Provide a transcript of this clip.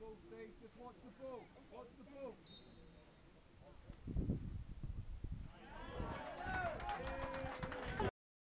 ball, Steve. Just watch the ball. Watch the ball.